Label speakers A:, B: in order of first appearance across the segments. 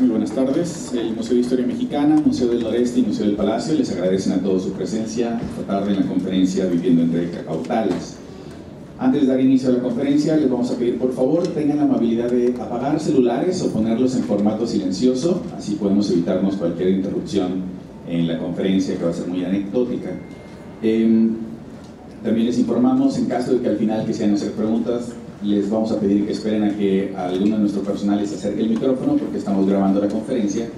A: Muy buenas tardes. El Museo de Historia Mexicana, Museo del Noreste y Museo del Palacio les agradecen a todos su presencia esta tarde en la conferencia Viviendo entre Cacautales. Antes de dar inicio a la conferencia, les vamos a pedir por favor tengan la amabilidad de apagar celulares o ponerlos en formato silencioso, así podemos evitarnos cualquier interrupción en la conferencia que va a ser muy anecdótica. Em, también les informamos, en caso de que al final quisieran hacer preguntas, les vamos a pedir que esperen a que alguno de nuestros personales se acerque el micrófono porque estamos grabando la conferencia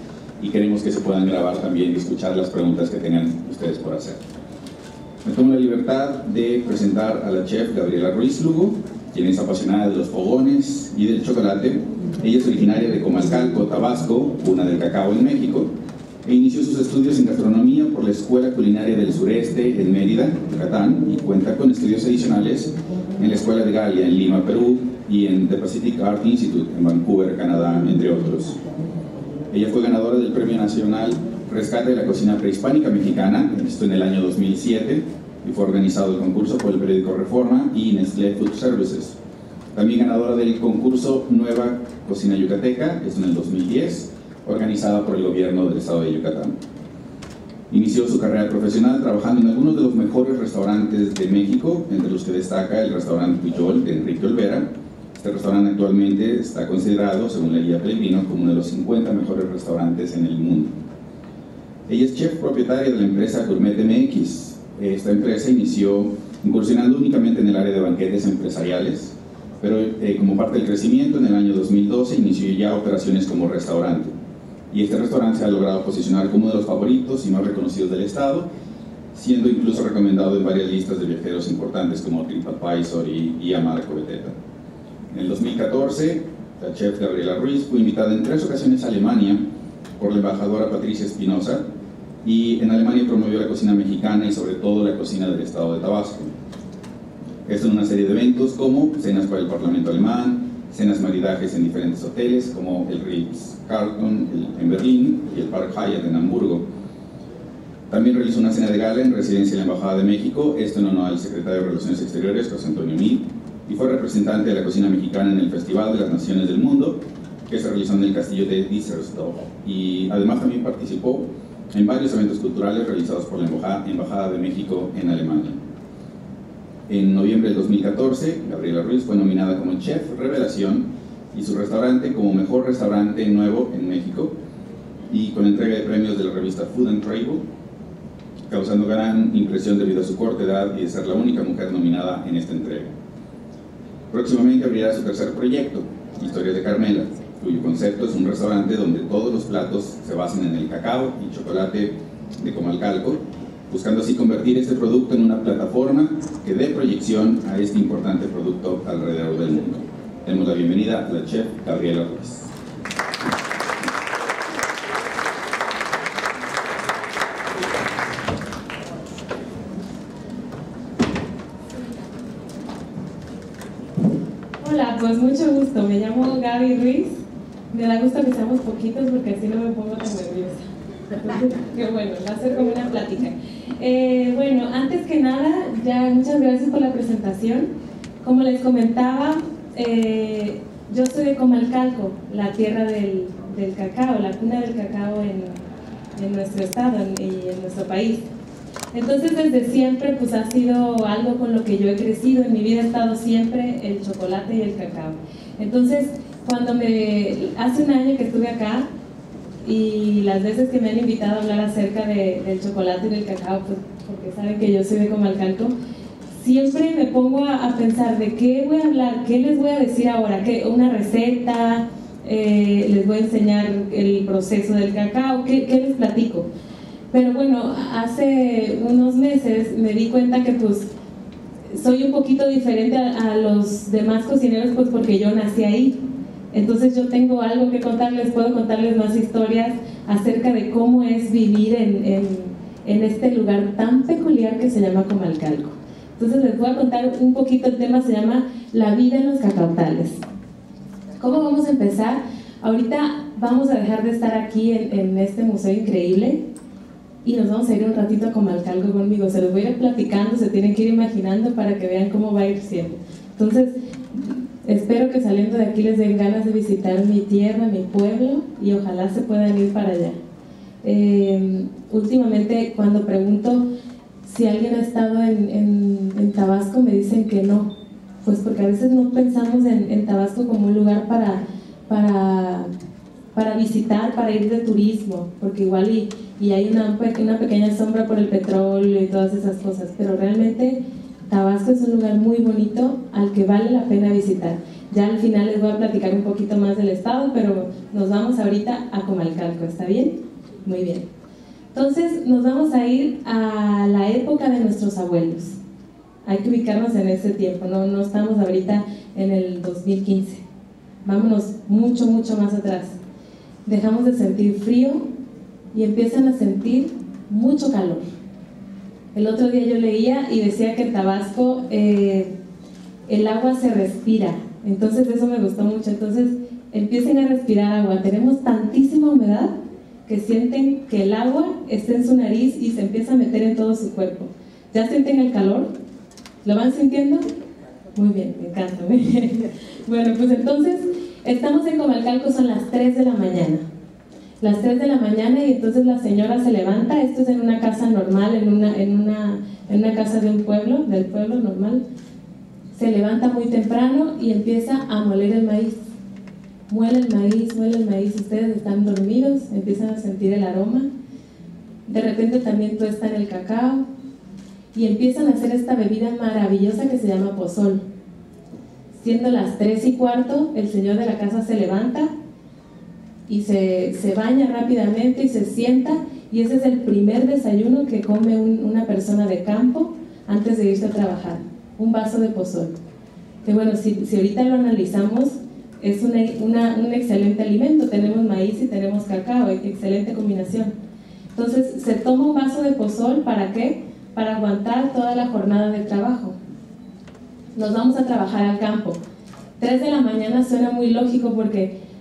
A: y queremos que se puedan grabar también y escuchar las preguntas que tengan ustedes por hacer. Me tomo la libertad de presentar a la chef Gabriela Ruiz Lugo, quien es apasionada de los fogones y del chocolate. Ella es originaria de Comalcalco, Tabasco, una del cacao en México, e inició sus estudios en gastronomía por la Escuela Culinaria del Sureste en Mérida, Yucatán, y cuenta con estudios adicionales en la Escuela de Galia en Lima, Perú, y en The Pacific Art Institute en Vancouver, Canadá, entre otros. Ella fue ganadora del Premio Nacional Rescate de la Cocina Prehispánica Mexicana, esto en el año 2007, y fue organizado el concurso por el periódico Reforma y Nestlé Food Services. También ganadora del concurso Nueva Cocina Yucateca, esto en el 2010, organizada por el gobierno del estado de Yucatán. Inició su carrera profesional trabajando en algunos de los mejores restaurantes de México, entre los que destaca el restaurante Puyol de Enrique Olvera. Este restaurante actualmente está considerado, según la guía Pellegrino, como uno de los 50 mejores restaurantes en el mundo. Ella es chef propietaria de la empresa Gourmet MX. Esta empresa inició incursionando únicamente en el área de banquetes empresariales, pero eh, como parte del crecimiento en el año 2012 inició ya operaciones como restaurante y este restaurante se ha logrado posicionar como uno de los favoritos y más reconocidos del estado, siendo incluso recomendado en varias listas de viajeros importantes como TripAdvisor y, y Amarco Beteta. En el 2014, la chef Gabriela Ruiz fue invitada en tres ocasiones a Alemania por la embajadora Patricia Espinosa y en Alemania promovió la cocina mexicana y sobre todo la cocina del estado de Tabasco. Esto en una serie de eventos como cenas para el Parlamento alemán, cenas maridajes en diferentes hoteles como el Ritz Carlton en Berlín y el Park Hyatt en Hamburgo. También realizó una cena de gala en residencia de la Embajada de México, esto en honor al secretario de Relaciones Exteriores, José Antonio Mid, y fue representante de la cocina mexicana en el Festival de las Naciones del Mundo, que se realizó en el castillo de Düsseldorf. Y además también participó en varios eventos culturales realizados por la Embajada de México en Alemania. En noviembre del 2014, Gabriela Ruiz fue nominada como Chef Revelación y su restaurante como Mejor Restaurante Nuevo en México y con entrega de premios de la revista Food and Travel, causando gran impresión debido a su corta edad y de ser la única mujer nominada en esta entrega. Próximamente abrirá su tercer proyecto, Historias de Carmela, cuyo concepto es un restaurante donde todos los platos se basan en el cacao y chocolate de Comalcalco, buscando así convertir este producto en una plataforma que dé proyección a este importante producto alrededor del mundo. Demos la bienvenida a la chef Gabriela Ruiz.
B: Hola, pues mucho gusto. Me llamo Gaby Ruiz. Me da gusto que seamos poquitos porque así no me pongo tan nerviosa. Qué bueno, va a ser como una plática. Eh, bueno, antes que nada, ya muchas gracias por la presentación. Como les comentaba, eh, yo soy de Comalcalco, la tierra del, del cacao, la cuna del cacao en, en nuestro estado y en nuestro país. Entonces desde siempre pues ha sido algo con lo que yo he crecido, en mi vida ha estado siempre el chocolate y el cacao. Entonces cuando me, hace un año que estuve acá, y las veces que me han invitado a hablar acerca de, del chocolate y del cacao, pues porque saben que yo soy de Comalcalco, siempre me pongo a, a, pensar de qué voy a hablar, qué les voy a decir ahora, ¿Qué, una receta, eh, les voy a enseñar el proceso del cacao, ¿qué, qué les platico. Pero bueno, hace unos meses me di cuenta que pues soy un poquito diferente a, a los demás cocineros pues porque yo nací ahí. Entonces yo tengo algo que contarles, puedo contarles más historias acerca de cómo es vivir en, en, en, este lugar tan peculiar que se llama Comalcalco. Entonces les voy a contar un poquito, el tema se llama La vida en los cacautales. ¿Cómo vamos a empezar? Ahorita vamos a dejar de estar aquí en, en este museo increíble y nos vamos a ir un ratito a Comalcalco conmigo. Se los voy a ir platicando, se tienen que ir imaginando para que vean cómo va a ir siendo. Entonces, Espero que saliendo de aquí les den ganas de visitar mi tierra, mi pueblo y ojalá se puedan ir para allá. Eh, últimamente cuando pregunto si alguien ha estado en, Tabasco me dicen que no, pues porque a veces no pensamos en, Tabasco como un lugar para, para, para, visitar, para ir de turismo, porque igual y, y hay una, una pequeña sombra por el petróleo y todas esas cosas, pero realmente Tabasco es un lugar muy bonito al que vale la pena visitar. Ya al final les voy a platicar un poquito más del estado, pero nos vamos ahorita a Comalcalco, ¿está bien? Muy bien. Entonces nos vamos a ir a la época de nuestros abuelos. Hay que ubicarnos en ese tiempo, no, no estamos ahorita en el 2015. Vámonos mucho, mucho más atrás. Dejamos de sentir frío y empiezan a sentir mucho calor. El otro día yo leía y decía que en Tabasco eh, el agua se respira. Entonces eso me gustó mucho. Entonces empiecen a respirar agua. Tenemos tantísima humedad que sienten que el agua está en su nariz y se empieza a meter en todo su cuerpo. ¿Ya sienten el calor? ¿Lo van sintiendo? Muy bien, me encanta. bueno, pues entonces estamos en Comalcalco, son las 3 de la mañana. Las 3 de la mañana y entonces la señora se levanta, esto es en una casa normal, en una, en una, en una casa de un pueblo, del pueblo normal. Se levanta muy temprano y empieza a moler el maíz. Muele el maíz, muele el maíz, ustedes están dormidos, empiezan a sentir el aroma, de repente también en el cacao. Y empiezan a hacer esta bebida maravillosa que se llama pozol. Siendo las tres y cuarto, el señor de la casa se levanta y se, se baña rápidamente y se sienta y ese es el primer desayuno que come una persona de campo antes de irse a trabajar, un vaso de pozol. Que bueno, si, si ahorita lo analizamos, es una, un excelente alimento. Tenemos maíz y tenemos cacao, excelente combinación. Entonces, se toma un vaso de pozol, ¿para qué? Para aguantar toda la jornada de trabajo. Nos vamos a trabajar al campo. 3 de la mañana suena muy lógico porque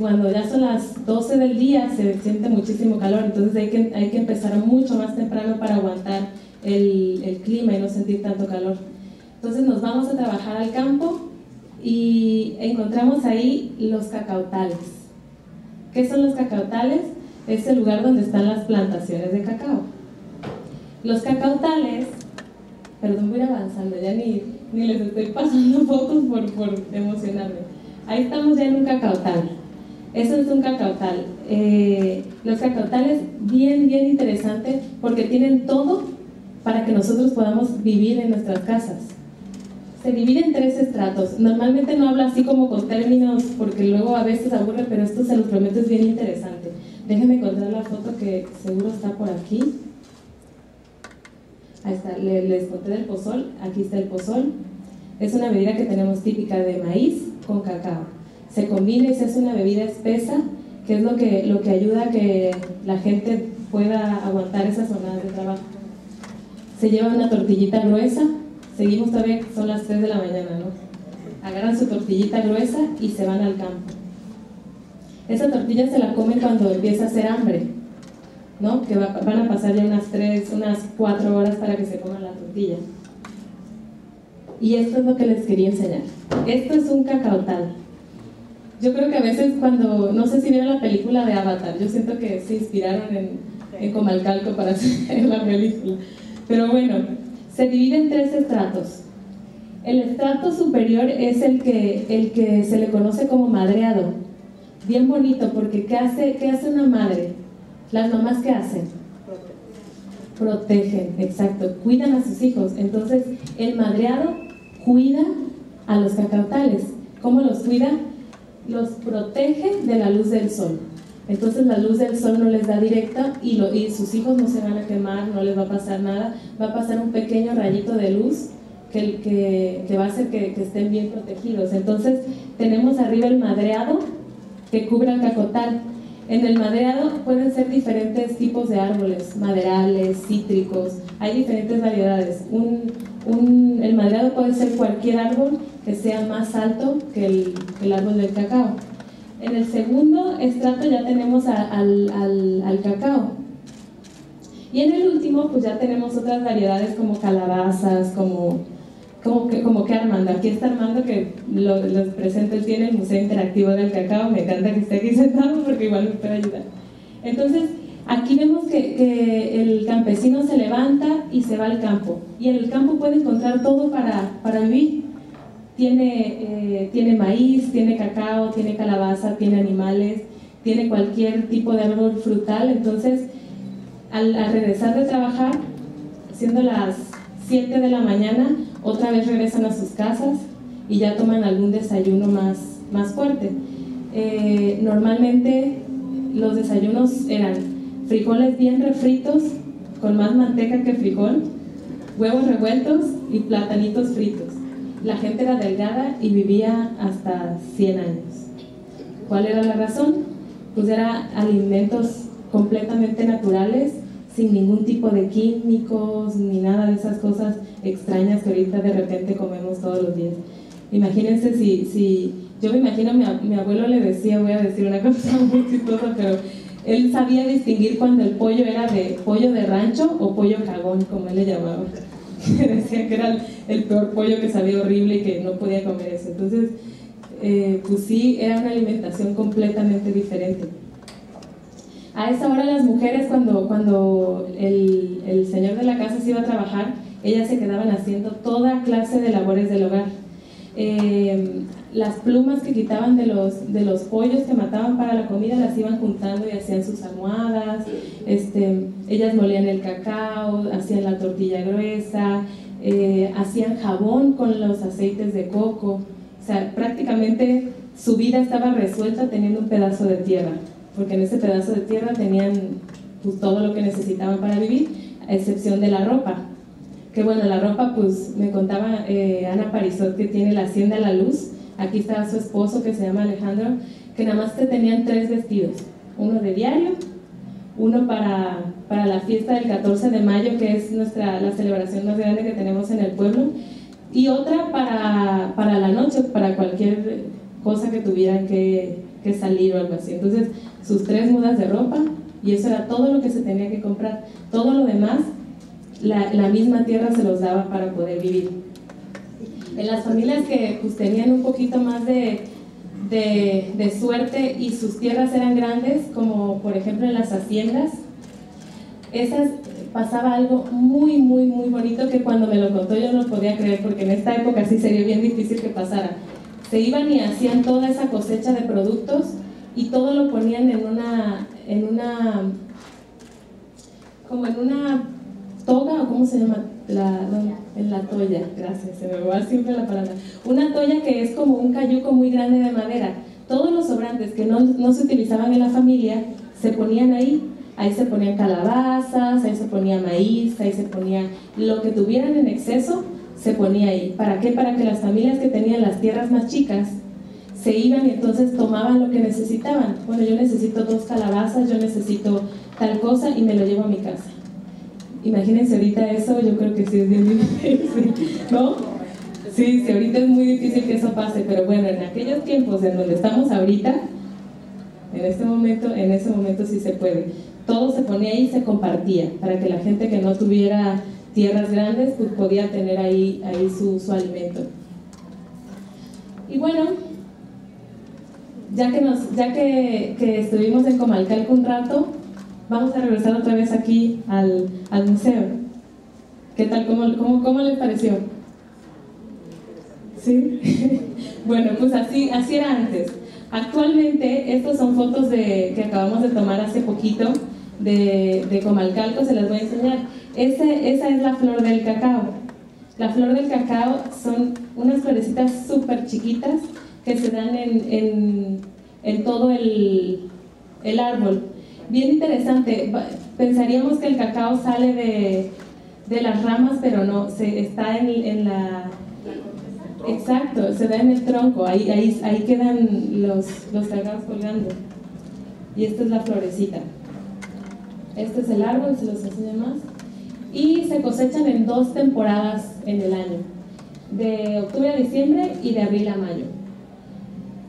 B: cuando ya son las 12 del día se siente muchísimo calor, entonces hay que, hay que empezar mucho más temprano para aguantar el, el clima y no sentir tanto calor. Entonces nos vamos a trabajar al campo y encontramos ahí los cacautales. ¿Qué son los cacautales? Es el lugar donde están las plantaciones de cacao. Los cacautales, perdón, voy avanzando, ya ni, ni les estoy pasando fotos por, por emocionarme. Ahí estamos ya en un cacautal. Eso es un cacautal. Eh, los cacautales, bien, bien interesante, porque tienen todo para que nosotros podamos vivir en nuestras casas se divide en tres estratos. Normalmente no hablo así como con términos porque luego a veces aburre, pero esto se los prometo es bien interesante. Déjenme encontrar la foto que seguro está por aquí. Ahí está, les, conté del pozol, aquí está el pozol. Es una bebida que tenemos típica de maíz con cacao. Se combina y se hace una bebida espesa, que es lo que, lo que ayuda a que la gente pueda aguantar esas jornadas de trabajo. Se lleva una tortillita gruesa, Seguimos todavía, son las 3 de la mañana, ¿no? Agarran su tortillita gruesa y se van al campo. Esa tortilla se la comen cuando empieza a hacer hambre, ¿no? Que van a pasar ya unas 3, unas 4 horas para que se coman la tortilla. Y esto es lo que les quería enseñar. Esto es un cacaotal. Yo creo que a veces cuando, no sé si vieron la película de Avatar, yo siento que se inspiraron en, en Comalcalco para hacer la película. Pero bueno, se divide en tres estratos. El estrato superior es el que, el que se le conoce como madreado. Bien bonito, porque ¿qué hace, ¿qué hace una madre? Las mamás ¿qué hacen? Protegen, exacto, cuidan a sus hijos. Entonces, el madreado cuida a los cacautales. ¿Cómo los cuida? Los protege de la luz del sol. Entonces la luz del sol no les da directa y, sus hijos no se van a quemar, no les va a pasar nada, va a pasar un pequeño rayito de luz que, que, va a hacer que, estén bien protegidos. Entonces tenemos arriba el madreado que cubre el cacotal. En el madreado pueden ser diferentes tipos de árboles, maderales, cítricos, hay diferentes variedades. el madreado puede ser cualquier árbol que sea más alto que el, el árbol del cacao. En el segundo estrato ya tenemos al, cacao. Y en el último, pues ya tenemos otras variedades como calabazas, como, como que, como que Armando, aquí está Armando que los lo presenta, él tiene el Museo Interactivo del Cacao, me encanta que esté aquí sentado porque igual me puede ayudar. Entonces, aquí vemos que, el campesino se levanta y se va al campo, y en el campo puede encontrar todo para, para vivir. Tiene, eh, tiene maíz, tiene cacao, tiene calabaza, tiene animales, tiene cualquier tipo de árbol frutal, entonces al, al regresar de trabajar, siendo las 7 de la mañana, otra vez regresan a sus casas y ya toman algún desayuno más, más fuerte. Eh, normalmente los desayunos eran frijoles bien refritos, con más manteca que frijol, huevos revueltos y platanitos fritos. La gente era delgada y vivía hasta 100 años. ¿Cuál era la razón? Pues eran alimentos completamente naturales sin ningún tipo de químicos ni nada de esas cosas extrañas que ahorita de repente comemos todos los días. Imagínense si, si yo me imagino mi, mi abuelo le decía, voy a decir una cosa muy chistosa, pero él sabía distinguir cuando el pollo era de pollo de rancho o pollo cagón, como él le llamaba. decía que era el, peor pollo que sabía horrible y que no podía comer eso. Entonces, eh, pues sí, era una alimentación completamente diferente. A esa hora las mujeres, cuando, cuando el, el, señor de la casa se iba a trabajar, ellas se quedaban haciendo toda clase de labores del hogar. Eh, las plumas que quitaban de los, de los pollos que mataban para la comida las iban juntando y hacían sus almohadas, este, ellas molían el cacao, hacían la tortilla gruesa, eh, hacían jabón con los aceites de coco, o sea, prácticamente su vida estaba resuelta teniendo un pedazo de tierra porque en ese pedazo de tierra tenían pues, todo lo que necesitaban para vivir, a excepción de la ropa. Que bueno, la ropa, pues me contaba eh, Ana Parisot que tiene la Hacienda La Luz, aquí estaba su esposo que se llama Alejandro, que nada más te tenían tres vestidos, uno de diario, uno para, para la fiesta del 14 de mayo, que es nuestra, la celebración más grande que tenemos en el pueblo, y otra para, para la noche, para cualquier cosa que tuvieran que, que salir o algo así. Entonces, sus tres mudas de ropa y eso era todo lo que se tenía que comprar. Todo lo demás, la, la misma tierra se los daba para poder vivir. En las familias que pues, tenían un poquito más de, de, suerte y sus tierras eran grandes, como por ejemplo en las haciendas, esas pasaba algo muy, muy, muy bonito que cuando me lo contó yo no podía creer, porque en esta época sí sería bien difícil que pasara. Se iban y hacían toda esa cosecha de productos y todo lo ponían en una, en una, como en una toga, o cómo se llama, la, en la toalla, gracias, se me va siempre la palabra, una toalla que es como un cayuco muy grande de madera. Todos los sobrantes que no, no se utilizaban en la familia se ponían ahí, ahí se ponían calabazas, ahí se ponía maíz, ahí se ponía lo que tuvieran en exceso, se ponía ahí. ¿Para qué? Para que las familias que tenían las tierras más chicas se iban y entonces tomaban lo que necesitaban. Bueno, yo necesito dos calabazas, yo necesito tal cosa y me lo llevo a mi casa. Imagínense ahorita eso, yo creo que sí es bien difícil, ¿no? Sí, sí, ahorita es muy difícil que eso pase, pero bueno, en aquellos tiempos en donde estamos ahorita, en este momento, en ese momento sí se puede. Todo se ponía ahí y se compartía, para que la gente que no tuviera tierras grandes, pues podía tener ahí, ahí su, su alimento. Y bueno, ya que, nos, ya que, que estuvimos en Comalcalco un rato, vamos a regresar otra vez aquí al, al museo. ¿Qué tal? ¿Cómo, cómo, cómo les pareció? ¿Sí? bueno, pues así, así era antes. Actualmente, estas son fotos de, que acabamos de tomar hace poquito de, de Comalcalco, se las voy a enseñar. Ese, esa es la flor del cacao. La flor del cacao son unas florecitas súper chiquitas que se dan en, en, en todo el, el, árbol. Bien interesante, pensaríamos que el cacao sale de, de las ramas, pero no, se, está en, en la... Exacto, se da en el tronco, ahí, ahí, ahí quedan los, los cacaos colgando. Y esta es la florecita. Este es el árbol, se los enseño más. Y se cosechan en dos temporadas en el año, de octubre a diciembre y de abril a mayo.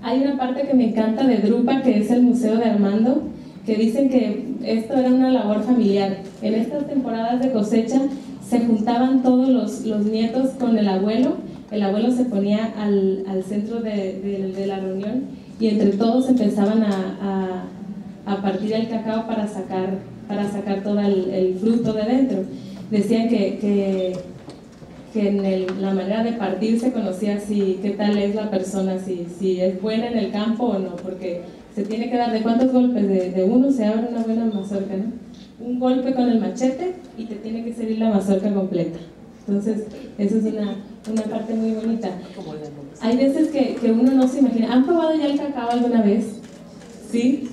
B: Hay una parte que me encanta de Drupa, que es el Museo de que dicen que esto era una labor familiar. En estas temporadas de cosecha se juntaban todos los, los nietos con el abuelo, el abuelo se ponía al, al centro de, de, la reunión y entre todos empezaban a, a, a, partir el cacao para sacar, para sacar todo el, fruto de dentro. Decían que, que, que en la manera de partir se conocía si, qué tal es la persona, si, si es buena en el campo o no, porque se tiene que dar de cuántos golpes, de, de uno se abre una buena mazorca, ¿no? un golpe con el machete y te tiene que salir la mazorca completa. Entonces, eso es una, una parte muy bonita. Hay veces que, que, uno no se imagina. ¿Han probado ya el cacao alguna vez? ¿Sí?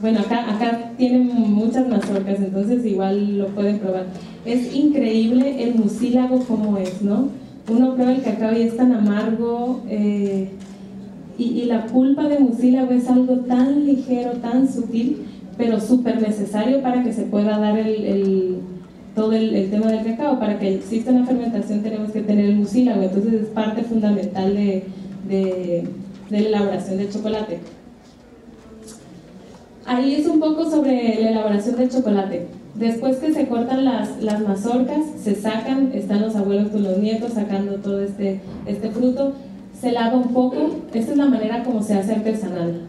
B: Bueno, acá, acá tienen muchas mazorcas, entonces igual lo pueden probar. Es increíble el mucílago como es, ¿no? Uno prueba el cacao y es tan amargo, eh, y, y la pulpa de mucílago es algo tan ligero, tan sutil, pero súper necesario para que se pueda dar el, el todo el, el, tema del cacao. Para que exista una fermentación tenemos que tener el mucílago, entonces es parte fundamental de, de, de la elaboración del chocolate. Ahí es un poco sobre la elaboración del chocolate. Después que se cortan las, las mazorcas, se sacan, están los abuelos con los nietos sacando todo este, este fruto, se lava un poco, esta es la manera como se hace artesanal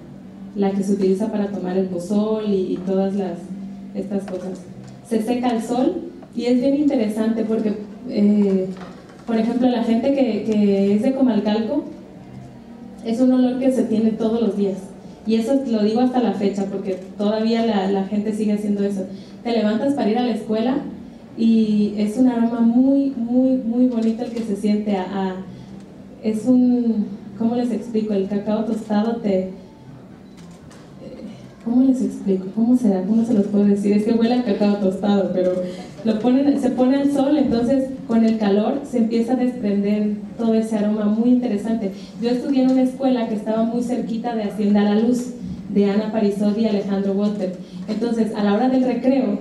B: la que se utiliza para tomar el pozol y, y todas las, estas cosas. Se seca al sol y es bien interesante porque, eh, por ejemplo, la gente que, que, es de Comalcalco, es un olor que se tiene todos los días. Y eso lo digo hasta la fecha porque todavía la, la gente sigue haciendo eso. Te levantas para ir a la escuela y es un aroma muy, muy, muy bonito el que se siente a, a es un, ¿cómo les explico? El cacao tostado te, ¿Cómo les explico? ¿Cómo será? ¿Cómo se los puedo decir? Es que huele a cacao tostado, pero lo ponen, se pone al sol, entonces con el calor se empieza a desprender todo ese aroma muy interesante. Yo estudié en una escuela que estaba muy cerquita de Hacienda La Luz, de Ana Parisot y Alejandro Walter. Entonces, a la hora del recreo,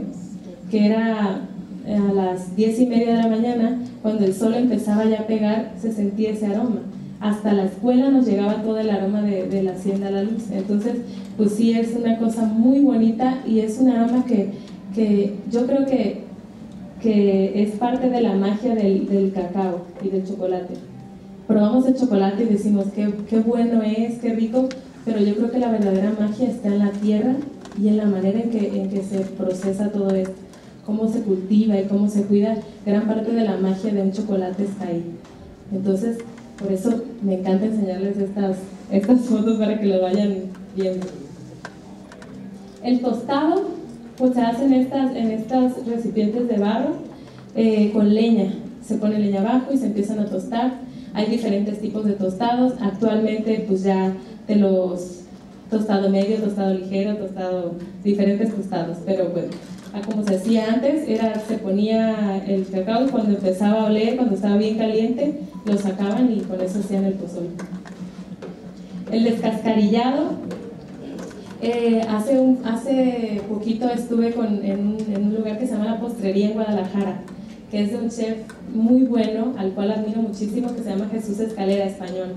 B: que era a las diez y media de la mañana, cuando el sol empezaba ya a pegar, se sentía ese aroma hasta la escuela nos llegaba todo el aroma de, de, la hacienda a la luz. Entonces, pues sí, es una cosa muy bonita y es un aroma que, que yo creo que, que, es parte de la magia del, del, cacao y del chocolate. Probamos el chocolate y decimos qué, qué bueno es, qué rico, pero yo creo que la verdadera magia está en la tierra y en la manera en que, en que se procesa todo esto, cómo se cultiva y cómo se cuida. Gran parte de la magia de un chocolate está ahí. Entonces, por eso me encanta enseñarles estas, estas fotos para que lo vayan viendo. El tostado, pues se hace en estas, en estas recipientes de barro eh, con leña. Se pone leña abajo y se empiezan a tostar. Hay diferentes tipos de tostados. Actualmente, pues ya de los tostado medio, tostado ligero, tostado, diferentes tostados. Pero bueno, como se hacía antes, era, se ponía el cacao y cuando empezaba a oler, cuando estaba bien caliente, lo sacaban y con eso hacían el pozole. El descascarillado, eh, hace, un, hace poquito estuve con, en, en, un lugar que se llama La Postrería en Guadalajara, que es de un chef muy bueno, al cual admiro muchísimo, que se llama Jesús Escalera Español.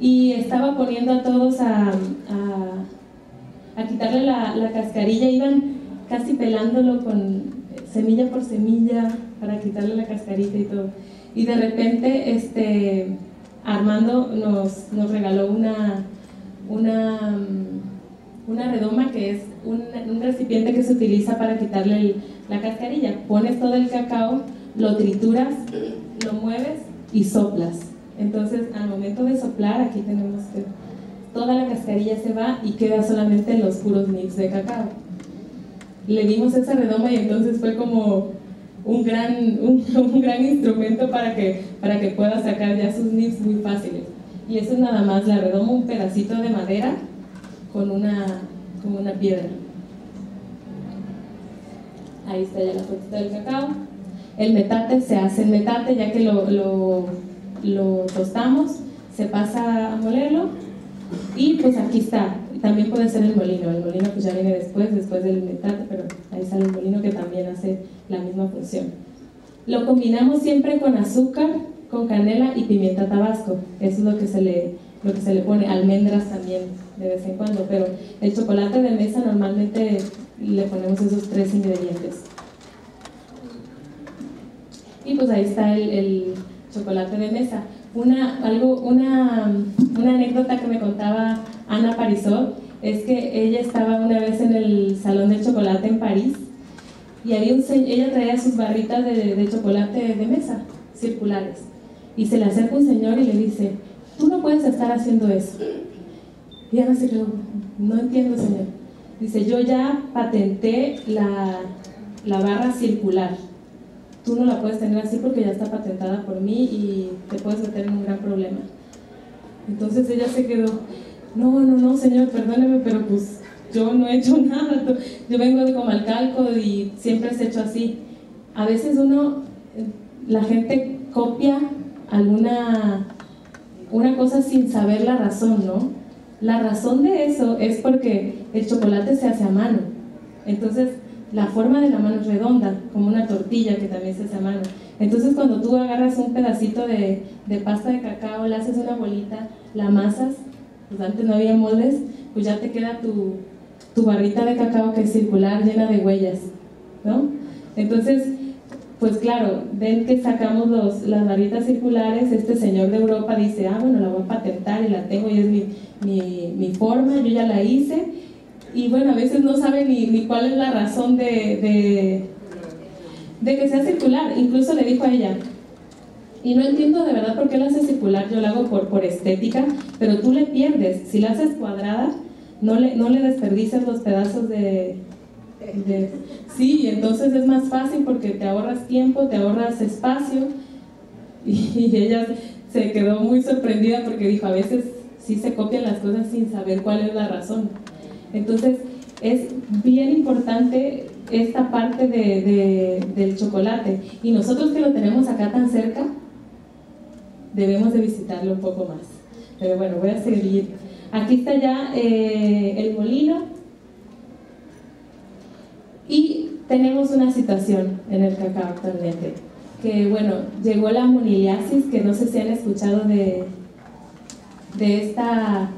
B: Y estaba poniendo a todos a, a, a quitarle la, la cascarilla, iban casi pelándolo con semilla por semilla para quitarle la cascarita y todo. Y de repente este, Armando nos, nos regaló una, una, una redoma que es un, un, recipiente que se utiliza para quitarle el, la cascarilla. Pones todo el cacao, lo trituras, lo mueves y soplas. Entonces al momento de soplar aquí tenemos que toda la cascarilla se va y queda solamente los puros nibs de cacao le dimos esa redoma y entonces fue como un gran, un, un, gran instrumento para que, para que pueda sacar ya sus nibs muy fáciles. Y eso es nada más, la redoma un pedacito de madera con una, con una piedra. Ahí está ya la fotita del cacao. El metate se hace en metate ya que lo, lo, lo tostamos, se pasa a molerlo y pues aquí está, también puede ser el molino, el molino pues ya viene después, después del metate, pero ahí sale el molino que también hace la misma función. Lo combinamos siempre con azúcar, con canela y pimienta tabasco, eso es lo que se le, lo que se le pone, almendras también de vez en cuando, pero el chocolate de mesa normalmente le ponemos esos tres ingredientes. Y pues ahí está el, el chocolate de mesa. Una, algo, una, una anécdota que me contaba Ana Parisot es que ella estaba una vez en el Salón del Chocolate en París y había un, ella traía sus barritas de, de chocolate de mesa circulares y se le acerca un señor y le dice, tú no puedes estar haciendo eso. Y Ana se no entiendo señor. Dice, yo ya patenté la, la barra circular. Tú no la puedes tener así porque ya está patentada por mí y te puedes meter en un gran problema. Entonces ella se quedó, no, no, no, señor, perdóneme, pero pues yo no he hecho nada. Yo vengo de Comalcalco y siempre has hecho así. A veces uno, la gente copia alguna una cosa sin saber la razón, ¿no? La razón de eso es porque el chocolate se hace a mano. Entonces, la forma de la mano es redonda, como una tortilla que también se hace a mano. Entonces, cuando tú agarras un pedacito de, de pasta de cacao, le haces una bolita, la amasas, pues antes no había moldes, pues ya te queda tu, tu barrita de cacao que es circular, llena de huellas, ¿no? Entonces, pues claro, ven que sacamos los, las barritas circulares, este señor de Europa dice, ah, bueno, la voy a patentar y la tengo y es mi, mi, mi forma, yo ya la hice. Y bueno, a veces no sabe ni, cuál es la razón de, de, de, que sea circular. Incluso le dijo a ella, y no entiendo de verdad por qué la hace circular, yo la hago por, por estética, pero tú le pierdes. Si la haces cuadrada, no le, no le desperdicias los pedazos de, sí, entonces es más fácil porque te ahorras tiempo, te ahorras espacio. Y, ella se quedó muy sorprendida porque dijo, a veces sí se copian las cosas sin saber cuál es la razón. Entonces es bien importante esta parte de, del chocolate. Y nosotros que lo tenemos acá tan cerca, debemos de visitarlo un poco más. Pero bueno, voy a seguir. Aquí está ya eh, el molino y tenemos una situación en el cacao actualmente, que bueno, llegó la moniliasis, que no sé si han escuchado de, de, esta,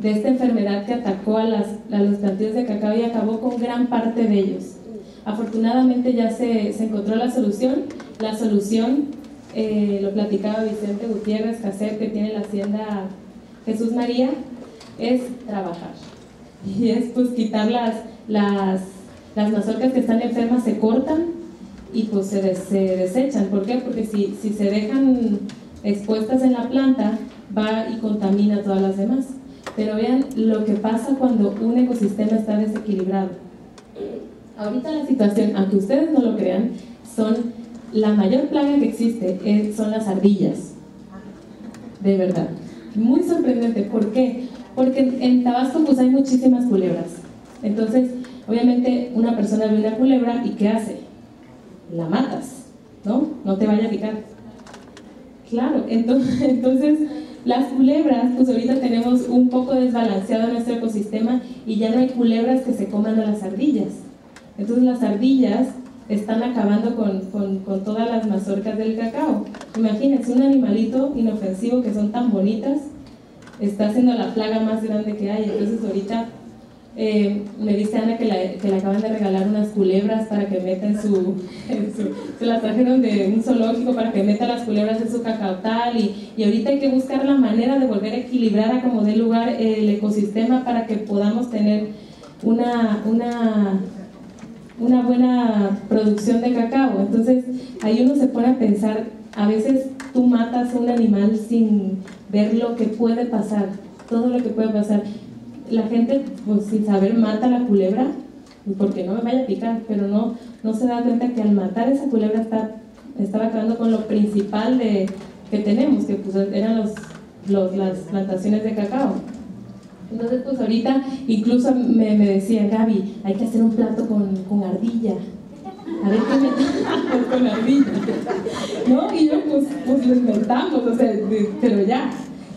B: de esta enfermedad que atacó a, los plantíos de cacao y acabó con gran parte de ellos. Afortunadamente ya se, se encontró la solución. La solución, eh, lo platicaba Vicente Gutiérrez Cacer, que tiene la hacienda Jesús María, es trabajar. Y es pues quitar las, las las mazorcas que están enfermas se cortan y pues se, desechan. ¿Por qué? Porque si, si se dejan expuestas en la planta, va y contamina todas las demás. Pero vean lo que pasa cuando un ecosistema está desequilibrado. Ahorita la situación, aunque ustedes no lo crean, son la mayor plaga que existe son las ardillas. De verdad. Muy sorprendente. ¿Por qué? Porque en Tabasco pues hay muchísimas culebras. Entonces, Obviamente una persona ve una culebra y ¿qué hace? La matas, ¿no? No te vaya a picar. Claro, entonces, entonces las culebras, pues ahorita tenemos un poco desbalanceado nuestro ecosistema y ya no hay culebras que se coman a las ardillas. Entonces las ardillas están acabando con, con, con, todas las mazorcas del cacao. Imagínense, un animalito inofensivo que son tan bonitas, está haciendo la plaga más grande que hay. Entonces ahorita eh, me dice Ana que, le acaban de regalar unas culebras para que meta en su, Se las trajeron de un zoológico para que meta las culebras en su cacautal y, y ahorita hay que buscar la manera de volver a equilibrar a como dé lugar el ecosistema para que podamos tener una, una, una buena producción de cacao. Entonces ahí uno se pone a pensar, a veces tú matas a un animal sin ver lo que puede pasar, todo lo que puede pasar la gente, pues sin saber, mata la culebra, pues, porque no me vaya a picar, pero no, no se da cuenta que al matar esa culebra está, estaba acabando con lo principal de, que tenemos, que pues eran los, los, las plantaciones de cacao. Entonces, pues ahorita incluso me, me decía Gaby, hay que hacer un plato con, con ardilla. A ver qué metamos con ardilla. ¿No? Y yo, pues, pues lo inventamos, o sea, pero ya,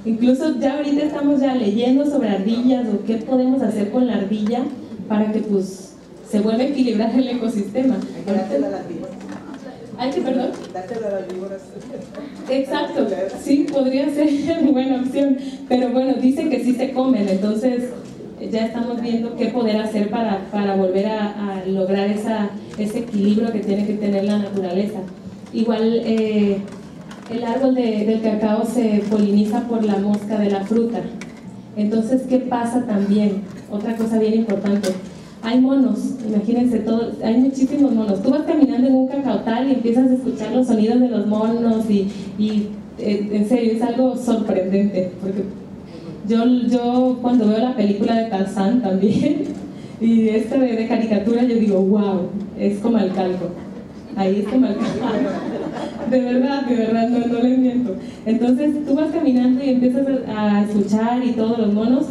B: Incluso ya ahorita estamos ya leyendo sobre ardillas o qué podemos hacer con la ardilla para que pues se vuelva a equilibrar el ecosistema. Hay que dársela a las víboras. ¿Hay que, perdón? Dársela a las víboras. Exacto, sí, podría ser buena opción. Pero bueno, dicen que sí se comen, entonces ya estamos viendo qué poder hacer para, para volver a, a lograr esa, ese equilibrio que tiene que tener la naturaleza. igual eh, el árbol del cacao se poliniza por la mosca de la fruta. Entonces, ¿qué pasa también? Otra cosa bien importante. Hay monos, imagínense, todo, hay muchísimos monos. Tú vas caminando en un cacautal y empiezas a escuchar los sonidos de los monos y, y eh, en serio, es algo sorprendente. Porque yo, yo cuando veo la película de Tarzán también, y esta de, de caricatura, yo digo, wow, es como el calco. Ahí es como el calco. De verdad, de verdad, no, no les miento. Entonces tú vas caminando y empiezas a escuchar y todos los monos,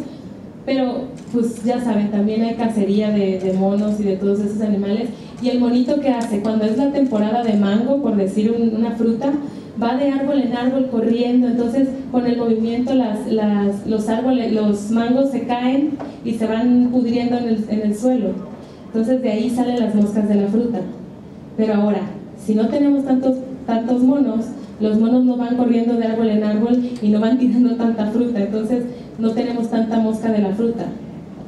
B: pero pues ya saben, también hay cacería de, de, monos y de todos esos animales. Y el monito que hace, cuando es la temporada de mango, por decir una fruta, va de árbol en árbol corriendo, entonces con el movimiento las, las, los árboles, los mangos se caen y se van pudriendo en el, en el suelo. Entonces de ahí salen las moscas de la fruta. Pero ahora, si no tenemos tantos tantos monos, los monos no van corriendo de árbol en árbol y no van tirando tanta fruta, entonces no tenemos tanta mosca de la fruta.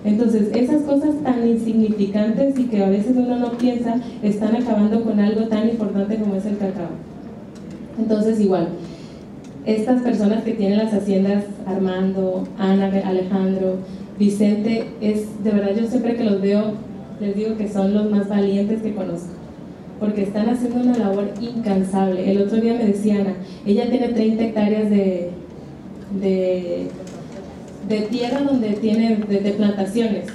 B: Entonces, esas cosas tan insignificantes y que a veces uno no piensa, están acabando con algo tan importante como es el cacao. Entonces, igual, estas personas que tienen las haciendas, Armando, Ana, Alejandro, Vicente, es de verdad yo siempre que los veo, les digo que son los más valientes que conozco porque están haciendo una labor incansable. El otro día me decía Ana, ella tiene 30 hectáreas de, de, tierra donde tiene de, plantaciones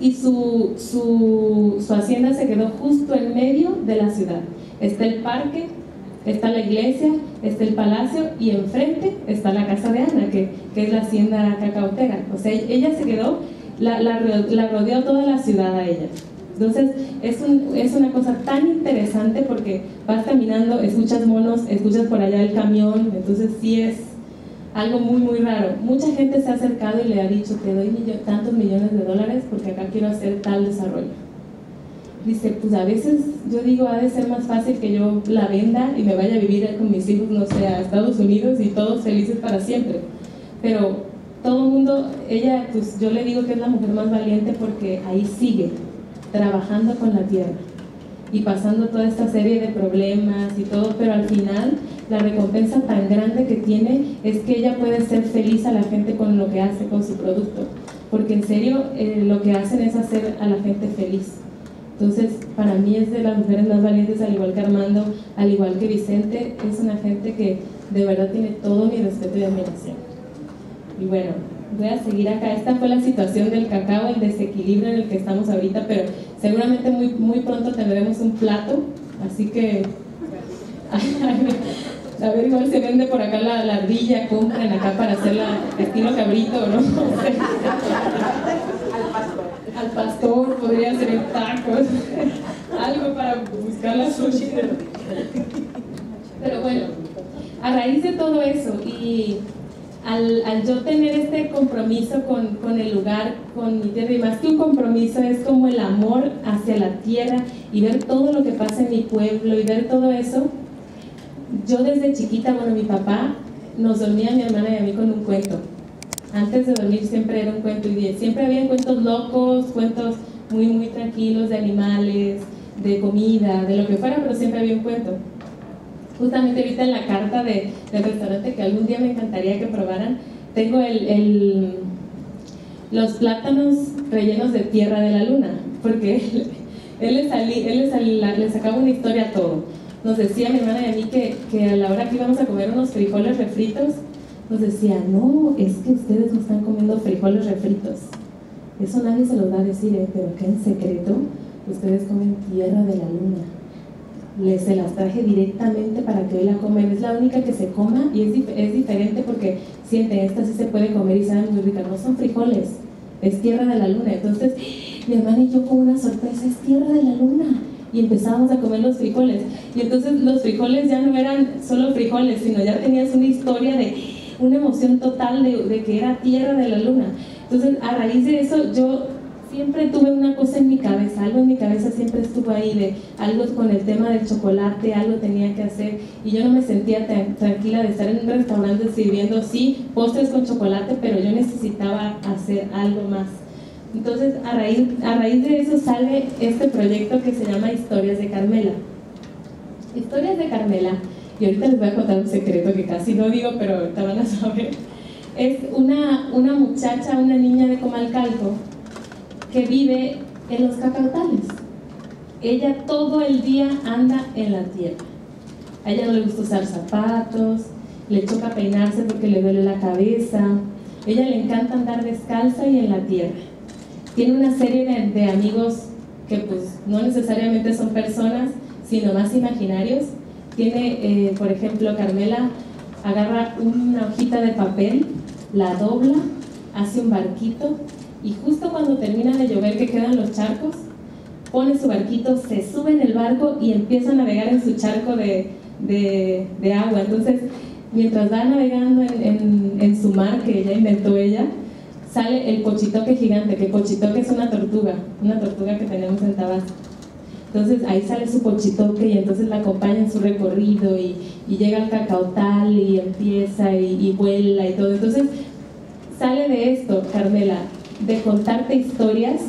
B: y su, su, su, hacienda se quedó justo en medio de la ciudad. Está el parque, está la iglesia, está el palacio y enfrente está la casa de Ana, que, que es la hacienda cacautera. O sea, ella se quedó, la, la, la rodeó toda la ciudad a ella. Entonces, es, un, es una cosa tan interesante porque vas caminando, escuchas monos, escuchas por allá el camión, entonces sí es algo muy, muy raro. Mucha gente se ha acercado y le ha dicho, te doy tantos millones de dólares porque acá quiero hacer tal desarrollo. Dice, pues a veces yo digo, ha de ser más fácil que yo la venda y me vaya a vivir con mis hijos, no sé, a Estados Unidos y todos felices para siempre. Pero todo el mundo, ella, pues yo le digo que es la mujer más valiente porque ahí sigue, trabajando con la tierra y pasando toda esta serie de problemas y todo, pero al final la recompensa tan grande que tiene es que ella puede ser feliz a la gente con lo que hace, con su producto, porque en serio eh, lo que hacen es hacer a la gente feliz. Entonces, para mí es de las mujeres más valientes, al igual que Armando, al igual que Vicente, es una gente que de verdad tiene todo mi respeto y admiración. Y bueno, voy a seguir acá. Esta fue la situación del cacao, el desequilibrio en el que estamos ahorita, pero seguramente muy, muy pronto tendremos un plato, así que... A ver, igual se vende por acá la, ardilla, compren acá para hacerla estilo cabrito, ¿no? Al pastor. Al pastor, podría ser en tacos, algo para buscar la sushi. Pero bueno, a raíz de todo eso y al, al, yo tener este compromiso con, con, el lugar, con mi tierra, y más que un compromiso es como el amor hacia la tierra y ver todo lo que pasa en mi pueblo y ver todo eso, yo desde chiquita, bueno, mi papá nos dormía mi hermana y a mí con un cuento. Antes de dormir siempre era un cuento y siempre había cuentos locos, cuentos muy, muy tranquilos de animales, de comida, de lo que fuera, pero siempre había un cuento justamente ahorita en la carta de, del restaurante que algún día me encantaría que probaran, tengo el, el, los plátanos rellenos de tierra de la luna, porque él, él, le, él le, sacaba una historia a todo. Nos decía mi hermana y a mí que, que a la hora que íbamos a comer unos frijoles refritos, nos decía, no, es que ustedes no están comiendo frijoles refritos. Eso nadie se los va a decir, ¿eh? pero que en secreto ustedes comen tierra de la luna les se las traje directamente para que hoy la comen. Es la única que se coma y es, es diferente porque sienten, esta sí se puede comer y saben muy rica. No son frijoles, es tierra de la luna. Entonces, mi hermana y yo con una sorpresa, es tierra de la luna. Y empezamos a comer los frijoles. Y entonces los frijoles ya no eran solo frijoles, sino ya tenías una historia de una emoción total de, de que era tierra de la luna. Entonces, a raíz de eso, yo siempre tuve una cosa en mi cabeza, algo en mi cabeza siempre estuvo ahí de algo con el tema del chocolate, algo tenía que hacer y yo no me sentía tan tranquila de estar en un restaurante sirviendo, sí, postres con chocolate, pero yo necesitaba hacer algo más. Entonces, a raíz, a raíz de eso sale este proyecto que se llama Historias de Carmela. Historias de Carmela, y ahorita les voy a contar un secreto que casi no digo, pero ahorita van a saber. Es una, una muchacha, una niña de Comalcalco, que vive en los cacautales. Ella todo el día anda en la tierra. A ella no le gusta usar zapatos, le choca peinarse porque le duele la cabeza. ella le encanta andar descalza y en la tierra. Tiene una serie de, amigos que pues no necesariamente son personas, sino más imaginarios. Tiene, eh, por ejemplo, Carmela agarra una hojita de papel, la dobla, hace un barquito y justo cuando termina de llover que quedan los charcos, pone su barquito, se sube en el barco y empieza a navegar en su charco de, de, agua. Entonces, mientras va navegando en, en, su mar que ella inventó ella, sale el pochitoque gigante, que pochitoque es una tortuga, una tortuga que tenemos en Tabasco. Entonces ahí sale su pochitoque y entonces la acompaña en su recorrido y, y llega al cacautal y empieza y, vuela y todo. Entonces sale de esto, Carmela, de contarte historias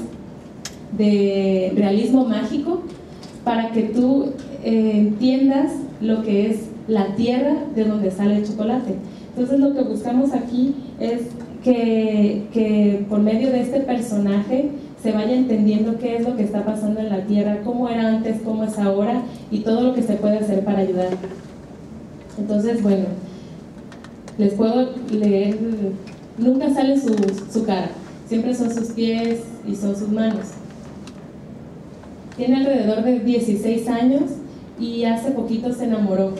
B: de realismo mágico para que tú eh, entiendas lo que es la tierra de donde sale el chocolate. Entonces lo que buscamos aquí es que, que, por medio de este personaje se vaya entendiendo qué es lo que está pasando en la tierra, cómo era antes, cómo es ahora y todo lo que se puede hacer para ayudar. Entonces, bueno, les puedo leer, nunca sale su, su cara, siempre son sus pies y son sus manos. Tiene alrededor de 16 años y hace poquito se enamoró.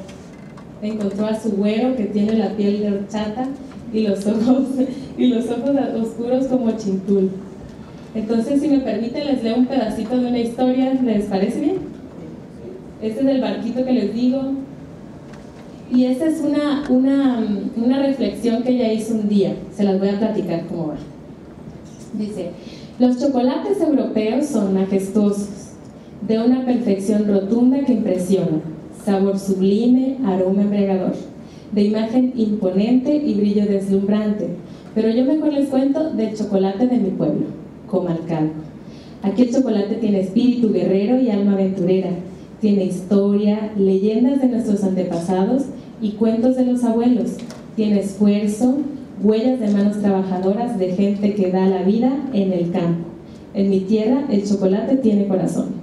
B: Encontró a su güero que tiene la piel de horchata y los ojos, y los ojos oscuros como chintul. Entonces, si me permiten, les leo un pedacito de una historia. ¿Les parece bien? Este es el barquito que les digo. Y esta es una, una, una reflexión que ella hizo un día. Se las voy a platicar cómo va. Dice, los chocolates europeos son majestuosos de una perfección rotunda que impresiona, sabor sublime, aroma embriagador, de imagen imponente y brillo deslumbrante. Pero yo mejor les cuento del chocolate de mi pueblo, Comalcalco. Aquí el chocolate tiene espíritu guerrero y alma aventurera, tiene historia, leyendas de nuestros antepasados y cuentos de los abuelos, tiene esfuerzo, huellas de manos trabajadoras de gente que da la vida en el campo. En mi tierra el chocolate tiene corazón.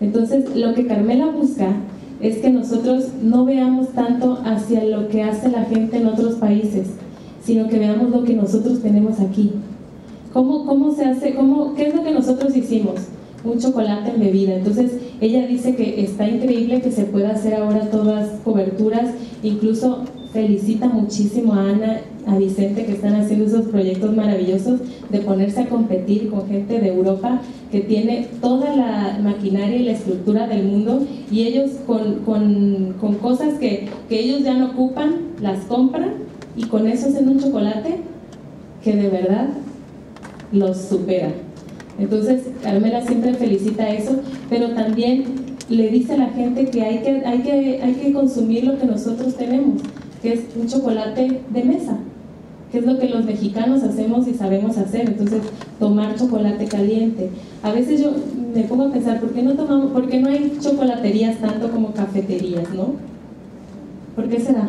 B: Entonces, lo que Carmela busca es que nosotros no veamos tanto hacia lo que hace la gente en otros países, sino que veamos lo que nosotros tenemos aquí. ¿Cómo, cómo se hace? Cómo, ¿Qué es lo que nosotros hicimos? Un chocolate en bebida. Entonces, ella dice que está increíble que se pueda hacer ahora todas coberturas, incluso felicita muchísimo a Ana, a Vicente que están haciendo esos proyectos maravillosos de ponerse a competir con gente de Europa que tiene toda la maquinaria y la estructura del mundo y ellos con, con, con cosas que, que ellos ya no ocupan, las compran y con eso hacen un chocolate que de verdad los supera. Entonces, Carmela siempre felicita eso, pero también le dice a la gente que hay que, hay que, hay que consumir lo que nosotros tenemos que es un chocolate de mesa, que es lo que los mexicanos hacemos y sabemos hacer. Entonces, tomar chocolate caliente. A veces yo me pongo a pensar, ¿por qué no tomamos, por qué no hay chocolaterías tanto como cafeterías, no? ¿Por qué será?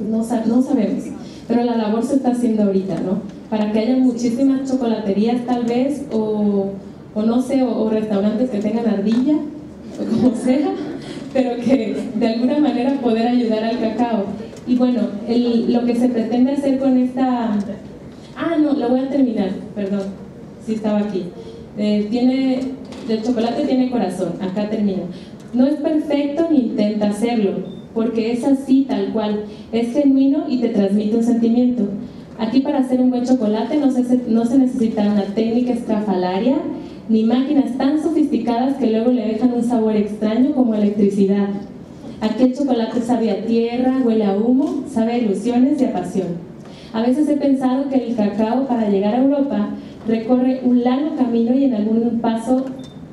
B: No, no sabemos. Pero la labor se está haciendo ahorita, ¿no? Para que haya muchísimas chocolaterías tal vez, o, o no sé, o, restaurantes que tengan ardilla, o como sea pero que de alguna manera poder ayudar al cacao. Y bueno, lo que se pretende hacer con esta... Ah, no, lo voy a terminar, perdón, sí estaba aquí. Eh, tiene, el chocolate tiene corazón, acá termino. No es perfecto ni intenta hacerlo, porque es así tal cual, es genuino y te transmite un sentimiento. Aquí para hacer un buen chocolate no se, no se necesita una técnica estrafalaria, ni máquinas tan sofisticadas que luego le dejan un sabor extraño como electricidad. Aquel chocolate sabe a tierra, huele a humo, sabe a ilusiones y a pasión. A veces he pensado que el cacao para llegar a Europa recorre un largo camino y en algún paso,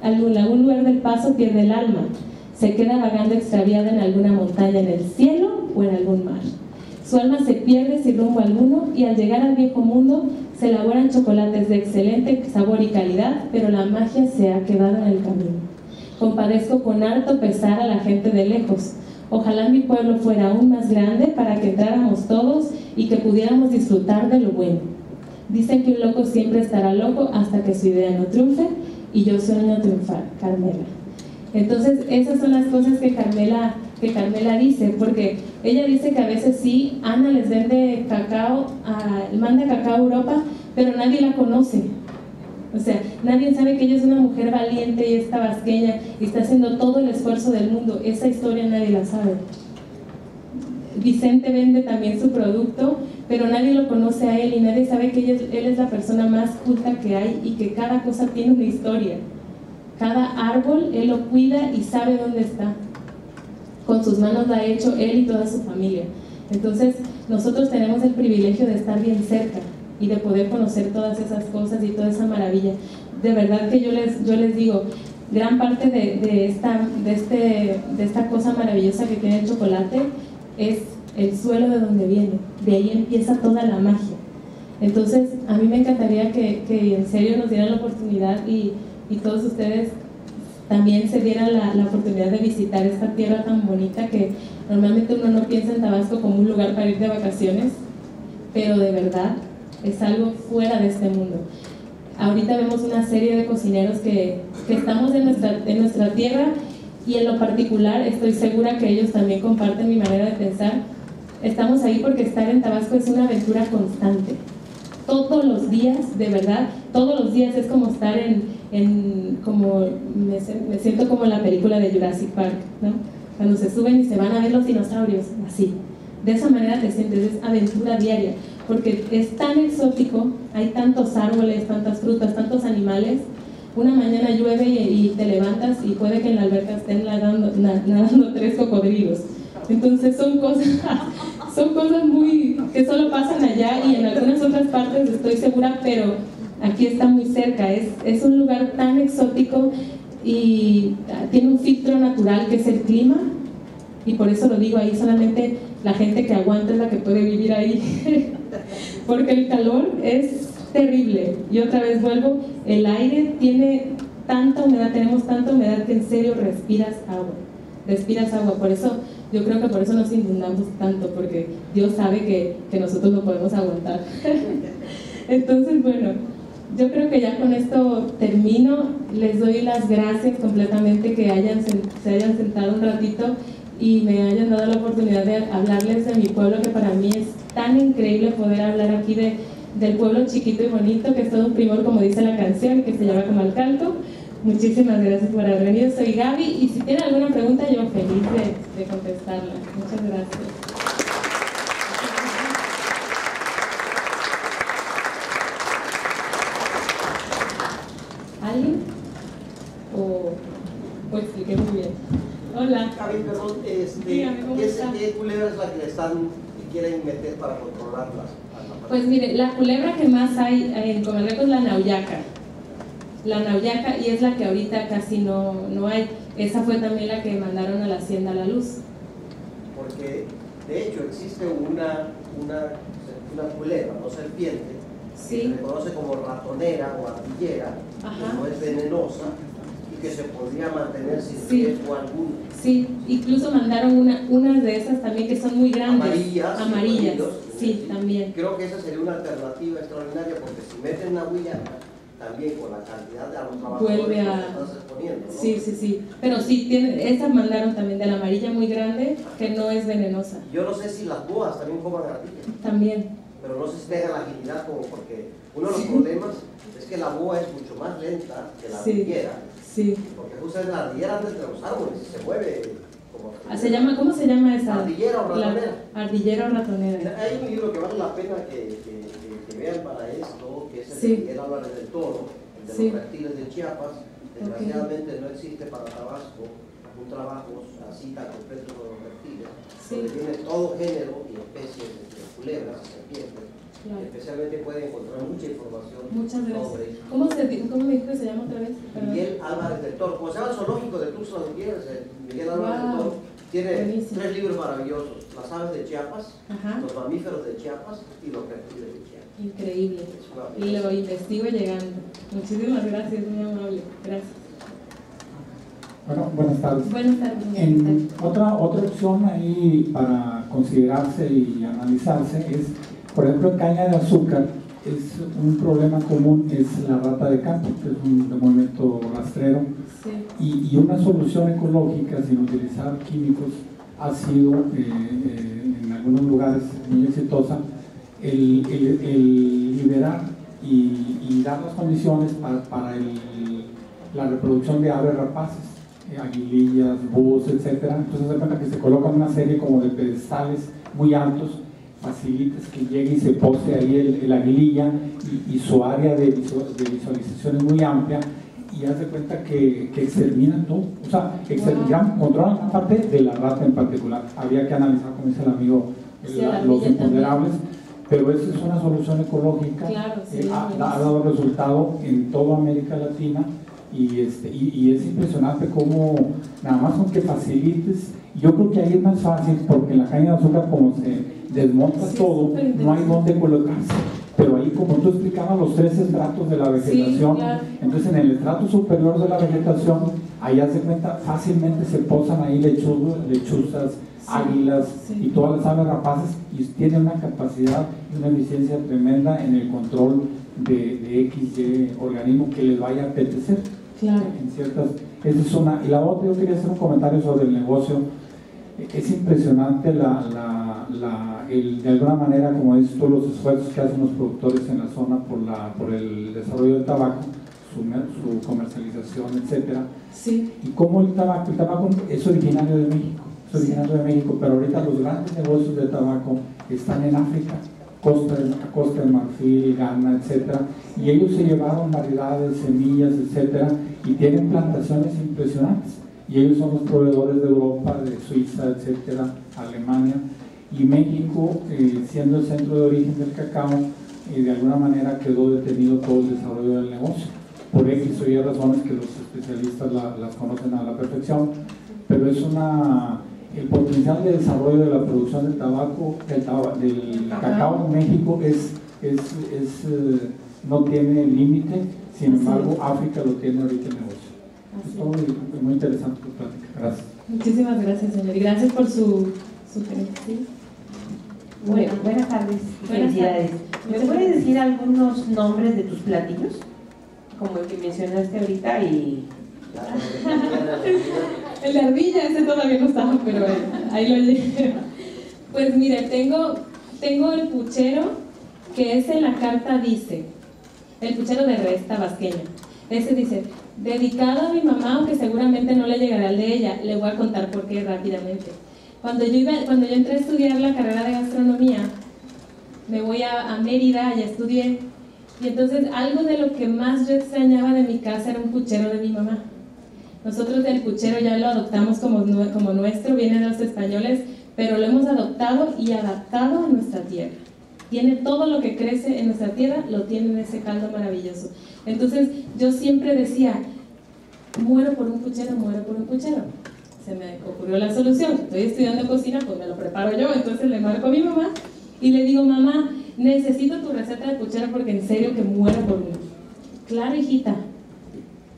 B: algún, algún lugar del paso pierde el alma. Se queda vagando extraviada en alguna montaña en el cielo o en algún mar. Su alma se pierde sin rumbo alguno y al llegar al viejo mundo se elaboran chocolates de excelente sabor y calidad, pero la magia se ha quedado en el camino. compadezco con harto pesar a la gente de lejos. Ojalá mi pueblo fuera aún más grande para que entráramos todos y que pudiéramos disfrutar de lo bueno. Dicen que un loco siempre estará loco hasta que su idea no triunfe y yo sueño triunfar, Carmela. Entonces, esas son las cosas que Carmela, que Carmela dice, porque ella dice que a veces sí, Ana les vende cacao, manda cacao a Europa, pero nadie la conoce. O sea, nadie sabe que ella es una mujer valiente y es tabasqueña y está haciendo todo el esfuerzo del mundo. Esa historia nadie la sabe. Vicente vende también su producto, pero nadie lo conoce a él y nadie sabe que él es la persona más culta que hay y que cada cosa tiene una historia. Cada árbol él lo cuida y sabe dónde está. Con sus manos lo ha hecho él y toda su familia. Entonces, nosotros tenemos el privilegio de estar bien cerca y de poder conocer todas esas cosas y toda esa maravilla. De verdad que yo les, yo les digo, gran parte de, de, esta, de, este, de esta cosa maravillosa que tiene el chocolate es el suelo de donde viene. De ahí empieza toda la magia. Entonces, a mí me encantaría que, que en serio nos dieran la oportunidad y, y todos ustedes también se dieran la, la, oportunidad de visitar esta tierra tan bonita que normalmente uno no piensa en Tabasco como un lugar para ir de vacaciones, pero de verdad es algo fuera de este mundo. Ahorita vemos una serie de cocineros que, que estamos en nuestra, en nuestra tierra y en lo particular estoy segura que ellos también comparten mi manera de pensar. Estamos ahí porque estar en Tabasco es una aventura constante. Todos los días, de verdad, todos los días es como estar en, en como, me, siento como en la película de Jurassic Park, ¿no? Cuando se suben y se van a ver los dinosaurios, así. De esa manera te sientes, es aventura diaria porque es tan exótico, hay tantos árboles, tantas frutas, tantos animales. Una mañana llueve y, te levantas y puede que en la alberca estén nadando, nadando tres cocodrilos. Entonces son cosas, son cosas muy que solo pasan allá y en algunas otras partes estoy segura, pero aquí está muy cerca. Es, es un lugar tan exótico y tiene un filtro natural que es el clima y por eso lo digo ahí solamente la gente que aguanta es la que puede vivir ahí porque el calor es terrible y otra vez vuelvo el aire tiene tanta humedad tenemos tanta humedad que en serio respiras agua respiras agua por eso yo creo que por eso nos inundamos tanto porque Dios sabe que, que nosotros no podemos aguantar entonces bueno yo creo que ya con esto termino. Les doy las gracias completamente que hayan, se hayan sentado un ratito y me hayan dado la oportunidad de hablarles de mi pueblo, que para mí es tan increíble poder hablar aquí de, del pueblo chiquito y bonito, que es todo un primor, como dice la canción, que se llama Camalcalco. Muchísimas gracias por haber venido. Soy Gaby y si tienen alguna pregunta, yo feliz de, de contestarla. Muchas gracias. ¿Alguien? ¿O, o expliqué muy bien? Hola.
C: Javi, perdón, este, ¿qué, culebra es la que están, que quieren meter para controlarlas?
B: Pues mire, la culebra que más hay en Comalreco es la nauyaca. La nauyaca y es la que ahorita casi no, no hay. Esa fue también la que mandaron a la hacienda a la luz.
C: Porque de hecho existe una, una, una culebra, no serpiente, sí. que se conoce como ratonera o ardillera, que no es venenosa, que se podría mantener sin riesgo alguno.
B: Sí, incluso mandaron una, unas de esas también que son muy grandes.
C: Amarillas.
B: Amarillas, sí, también.
C: Creo que esa sería una alternativa extraordinaria porque si meten una huilla también con la cantidad de los
B: Vuelve a...
C: que estás exponiendo. ¿no?
B: Sí, sí, sí. Pero sí, tiene, esas mandaron también de la amarilla muy grande que no es venenosa.
C: Yo no sé si las boas también coman ardillas.
B: También.
C: Pero no sé si tengan la agilidad como porque uno de los problemas es que la boa es mucho más lenta que la ardillera.
B: Sí.
C: Porque usa la ardillera antes de los árboles y se mueve como...
B: Ah, ¿Se llama, ¿Cómo se llama esa?
C: Ardillera o ratonera.
B: La, ardillera o ratonera.
C: Hay un libro que vale la pena que, que, que, vean para esto, que sí. Álvarez del Toro, el de sí. los reptiles de Chiapas. Desgraciadamente okay. no existe para Tabasco un trabajo así tan completo con los reptiles, sí. donde viene todo género y especies de culebras serpientes Claro. Especialmente puede encontrar mucha información
B: Muchas gracias.
C: sobre
B: ¿Cómo, se, ¿Cómo me dijo que se llama otra vez?
C: Miguel Álvarez del Toro. Como se llama el zoológico de Gutiérrez, Miguel Álvarez wow. del Toro. Tiene Buenísimo. tres libros maravillosos. Las aves de Chiapas, Ajá. los mamíferos de Chiapas y los reptiles de Chiapas.
B: Increíble. Y lo investigo llegando. Muchísimas gracias, muy amable. Gracias.
D: Bueno, buenas tardes.
B: Buenas tardes.
D: En otra, otra opción ahí para considerarse y analizarse es, por ejemplo, en caña de azúcar, es un problema común, es la rata de campo, que es un movimiento rastrero, y, y, una solución ecológica sin utilizar químicos ha sido eh, eh, en algunos lugares muy exitosa el, el, liberar y, y, dar las condiciones para, para el, la reproducción de aves rapaces, eh, aguilillas, búhos, etc. Entonces se cuenta que se colocan una serie como de pedestales muy altos facilitas que llegue y se pose ahí el, aguililla y, su área de, visualización es muy amplia y haz de cuenta que, que exterminan todo, o sea, exterminan, controlan parte de la rata en particular. Había que analizar, como dice el amigo, los imponderables, pero esa es una solución ecológica,
B: que
D: ha, dado resultado en toda América Latina y, este, y, y es impresionante cómo nada más con que facilites, yo creo que ahí es más fácil porque en la caña de azúcar como se desmonta todo, no hay dónde colocarse. Pero ahí, como tú explicabas, los tres estratos de la vegetación, entonces en el estrato superior de la vegetación, ahí hace cuenta, fácilmente se posan ahí lechuzas, lechuzas águilas y todas las aves rapaces y tiene una capacidad y una eficiencia tremenda en el control de, de X, Y organismo que les vaya a apetecer.
B: Claro.
D: En ciertas, esa es una. Y la otra, yo quería hacer un comentario sobre el negocio. Es impresionante la, la, la de alguna manera, como dices tú, los esfuerzos que hacen los productores en la zona por, la, por el desarrollo del tabaco, su, comercialización, etcétera.
B: Sí.
D: Y cómo el tabaco, el tabaco es originario de México, es originario de México, pero ahorita los grandes negocios de tabaco están en África, Costa, Costa del Marfil, Ghana, etcétera, y ellos se llevaron variedades, semillas, etcétera, y tienen plantaciones impresionantes. Y ellos son los proveedores de Europa, de Suiza, etcétera, Alemania y México, eh, siendo el centro de origen del cacao, eh, de alguna manera quedó detenido todo el desarrollo del negocio. Por X o Y razones que los especialistas las conocen a la perfección, pero es una, el potencial de desarrollo de la producción del tabaco, del, cacao en México es, es, es eh, no tiene límite, sin embargo África lo tiene ahorita el negocio. Es todo muy, muy interesante tu plática. Gracias.
B: Muchísimas gracias, señor. Y gracias por su, su
E: bueno, buenas tardes felicidades. ¿Me puedes decir algunos nombres de tus platillos? Como el que mencionaste ahorita y...
B: el de ardilla, ese todavía no estaba, pero ahí lo llevo. Pues mire, tengo, tengo el puchero, que es en la carta dice, el puchero de res tabasqueño. Ese dice, dedicado a mi mamá, aunque seguramente no le llegará al de ella. Le voy a contar por qué rápidamente. Cuando yo, iba, cuando yo entré a estudiar la carrera de gastronomía, me voy a, a Mérida, y estudié, y entonces algo de lo que más yo extrañaba de mi casa era un puchero de mi mamá. Nosotros el puchero ya lo adoptamos como, como nuestro, viene de los españoles, pero lo hemos adoptado y adaptado a nuestra tierra. Tiene todo lo que crece en nuestra tierra, lo tiene en ese caldo maravilloso. Entonces yo siempre decía, muero por un puchero, muero por un puchero se me ocurrió la solución. Estoy estudiando cocina, pues me lo preparo yo. Entonces le marco a mi mamá y le digo, mamá, necesito tu receta de puchero porque en serio que muero por uno. Claro, hijita,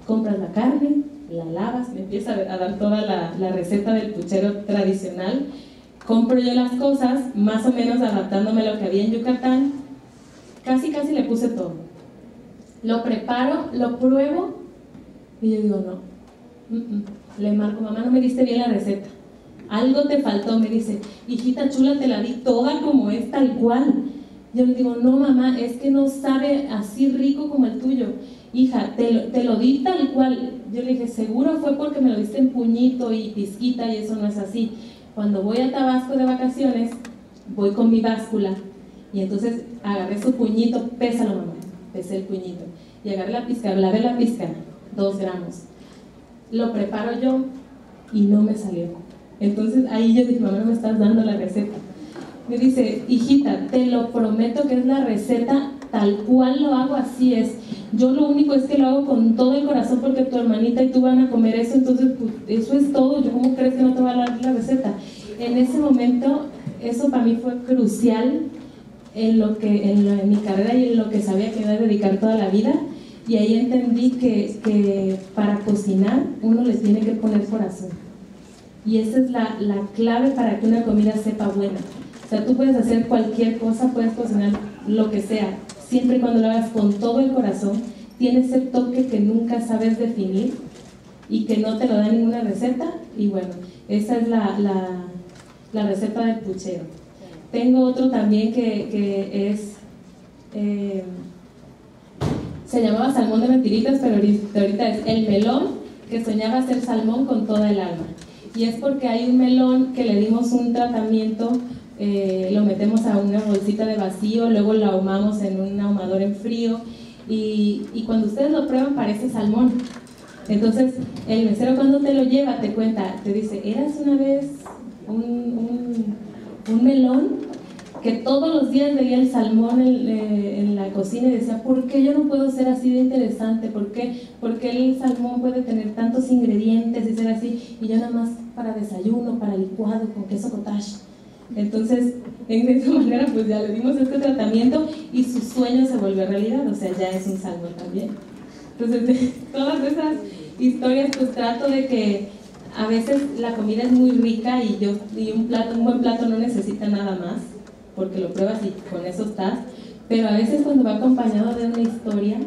B: compras la carne, la lavas, me empieza a dar toda la, la receta del puchero tradicional. Compro yo las cosas, más o menos adaptándome a lo que había en Yucatán. Casi, casi le puse todo. Lo preparo, lo pruebo y yo digo, no. Le marco, mamá, no me diste bien la receta. Algo te faltó, me dice, hijita chula, te la di toda como es, tal cual. Yo le digo, no, mamá, es que no sabe así rico como el tuyo. Hija, te lo, di tal cual. Yo le dije, seguro fue porque me lo diste en puñito y pizquita y eso no es así. Cuando voy a Tabasco de vacaciones, voy con mi báscula y entonces agarré su puñito, pésalo mamá, pesé el puñito. Y agarré la pizca, lavé la pizca, dos gramos lo preparo yo y no me salió. Entonces ahí yo dije, mamá, me estás dando la receta. Me dice, hijita, te lo prometo que es la receta tal cual lo hago, así es. Yo lo único es que lo hago con todo el corazón porque tu hermanita y tú van a comer eso, entonces pues, eso es todo. ¿Yo cómo crees que no te va a dar la receta? En ese momento, eso para mí fue crucial en, lo que, en, mi carrera y en lo que sabía que iba a dedicar toda la vida Y ahí entendí que, que para cocinar uno le tiene que poner corazón. Y esa es la, la clave para que una comida sepa buena. O sea, tú puedes hacer cualquier cosa, puedes cocinar lo que sea, siempre cuando lo hagas con todo el corazón, tiene ese toque que nunca sabes definir y que no te lo da ninguna receta. Y bueno, esa es la, la, receta del puchero. Tengo otro también que, que es, eh, se llamaba salmón de mentiritas, pero ahorita es el melón que soñaba hacer salmón con toda el alma. Y es porque hay un melón que le dimos un tratamiento eh, lo metemos a una bolsita de vacío, luego lo ahumamos en un ahumador en frío y, cuando ustedes lo prueban parece salmón. Entonces el mesero cuando te lo lleva te cuenta, te dice, eras una vez un, un, un melón que todos los días veía el salmón en, eh, en, la cocina y decía, ¿por qué yo no puedo ser así de interesante? ¿Por qué? ¿Por qué el salmón puede tener tantos ingredientes y ser así? Y yo nada más para desayuno, para licuado, con queso cottage. Entonces, en esa manera, pues ya le dimos este tratamiento y su sueño se volvió realidad, o sea, ya es un salvo también. Entonces, de todas esas historias, pues trato de que a veces la comida es muy rica y, yo, y un, plato, un buen plato no necesita nada más, porque lo pruebas y con eso estás, pero a veces cuando va acompañado de una historia,